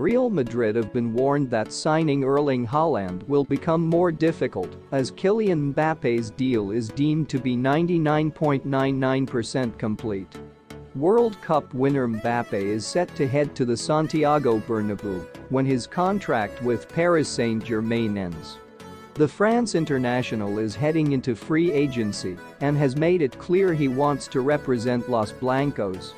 Real Madrid have been warned that signing Erling Haaland will become more difficult as Kylian Mbappe's deal is deemed to be 99.99% complete. World Cup winner Mbappe is set to head to the Santiago Bernabeu when his contract with Paris Saint-Germain ends. The France international is heading into free agency and has made it clear he wants to represent Los Blancos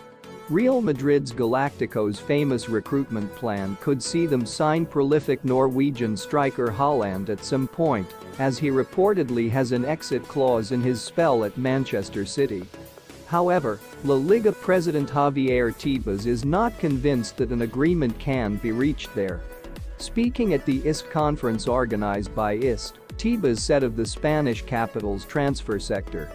Real Madrid's Galacticos' famous recruitment plan could see them sign prolific Norwegian striker Haaland at some point, as he reportedly has an exit clause in his spell at Manchester City. However, La Liga president Javier Tebas is not convinced that an agreement can be reached there. Speaking at the IST conference organized by IST, Tebas said of the Spanish capital's transfer sector,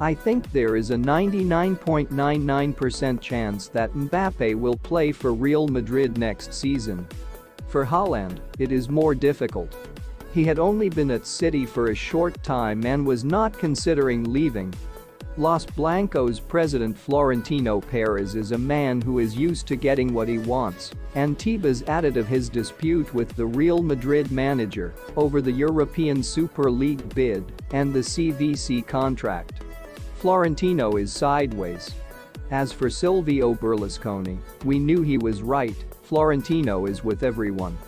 I think there is a 99.99% chance that Mbappe will play for Real Madrid next season. For Haaland, it is more difficult. He had only been at City for a short time and was not considering leaving. Los Blancos president Florentino Perez is a man who is used to getting what he wants, and Tebas added of his dispute with the Real Madrid manager over the European Super League bid and the CVC contract. Florentino is sideways. As for Silvio Berlusconi, we knew he was right, Florentino is with everyone.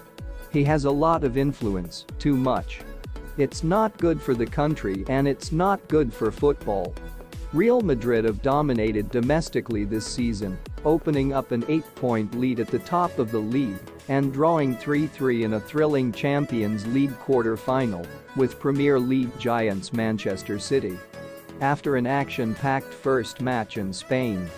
He has a lot of influence, too much. It's not good for the country and it's not good for football. Real Madrid have dominated domestically this season, opening up an 8-point lead at the top of the league and drawing 3-3 in a thrilling Champions League quarter-final with Premier League giants Manchester City after an action-packed first match in Spain.